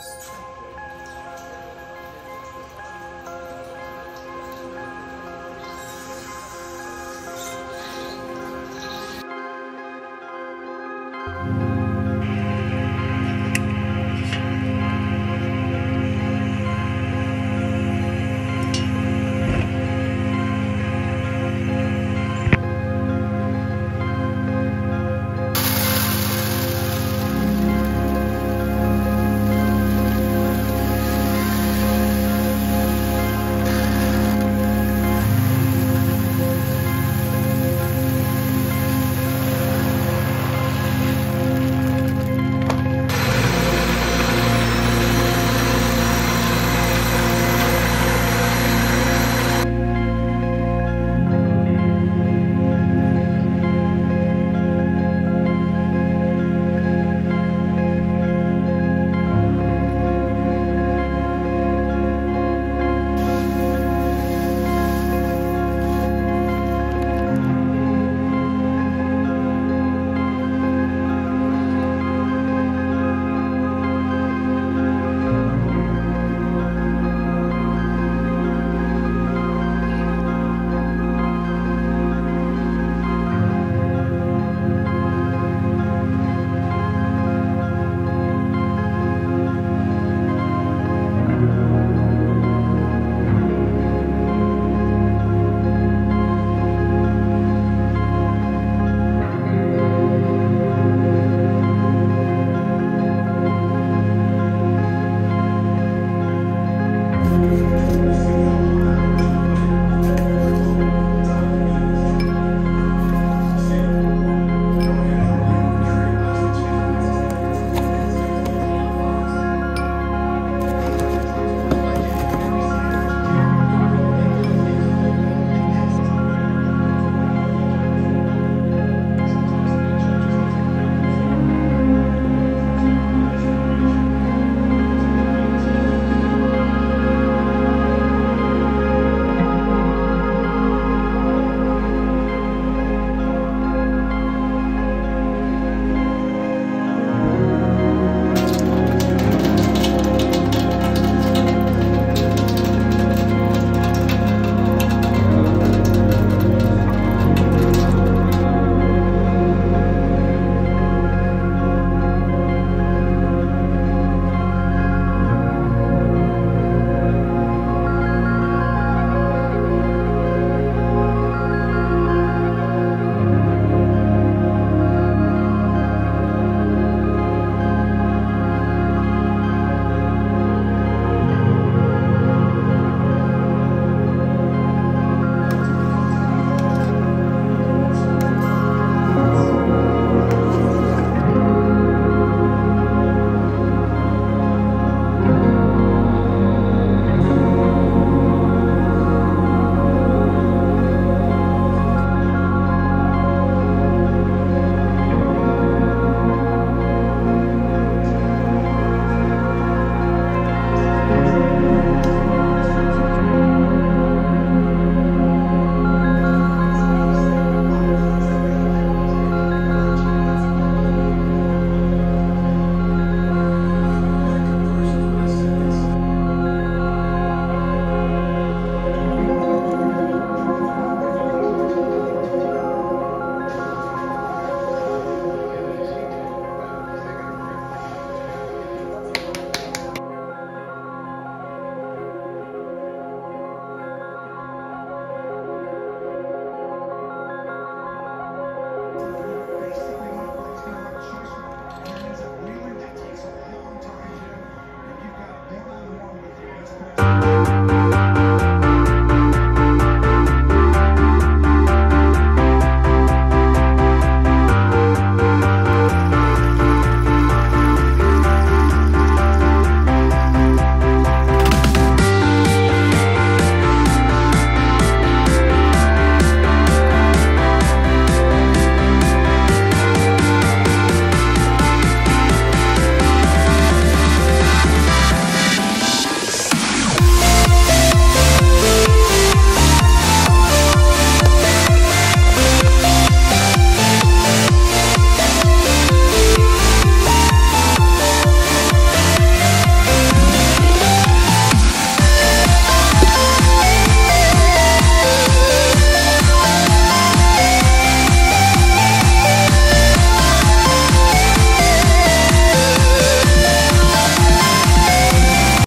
strength.